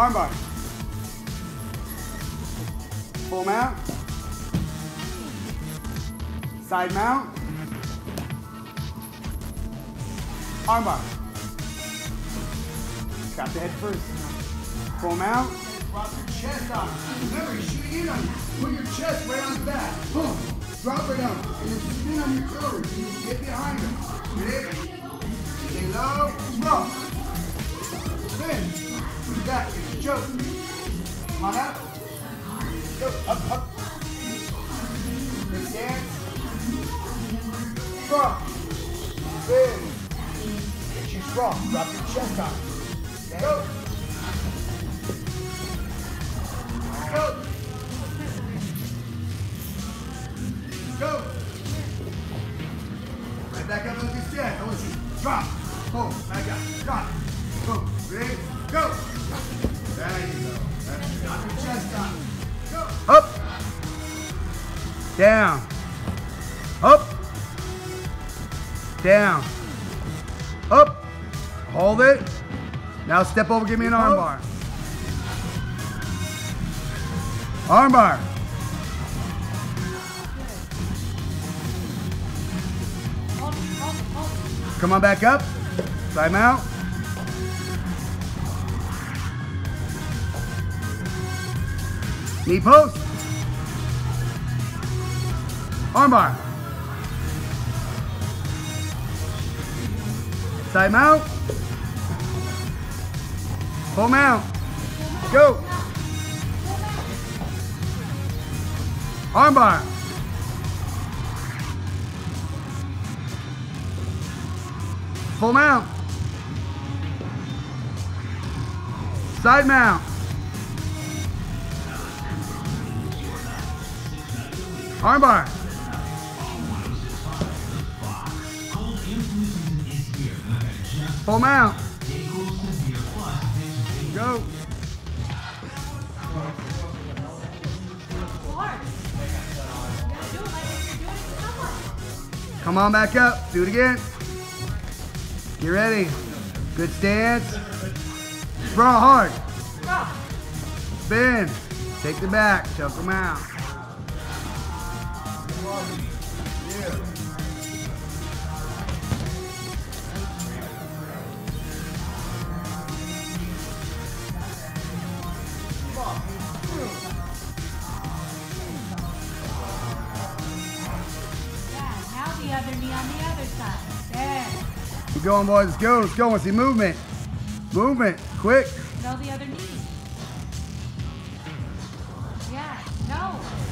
Armbar. Full mount. Side mount. Armbar. Trap the head first. Full mount. Drop your chest on. Remember, you're shooting in on you. Put your chest right on the back. Boom. Drop her down. And then spin on your toes. Get behind her. Ready? Stay low. Roll. Spin. Put back. Choke. Come on up. Go. Up, up. Good stance. Drop. Spin. Get you strong. Drop your chest on. Go. Go. Go. Right back up with your chest. I want you. Drop. Boom. Back up. Drop. Boom. Ready? Go. There you go. That's it. Drop your chest on. Go. Up. Down. Up. Down. Up. Hold it. Now step over, give me an arm bar. Arm bar. Come on back up. Time out. Knee post. Arm bar. Side mount. Full mount. Go. Arm bar. Full mount. Side mount. Arm bar. Full mount. Go. Come on back up. Do it again. Get ready. Good stance. Throw hard. Spin. Take the back. Choke them out. Keep going, boys. Let's go. Let's go. Let's see movement. Movement. Quick. No, the other knee. Yeah. No.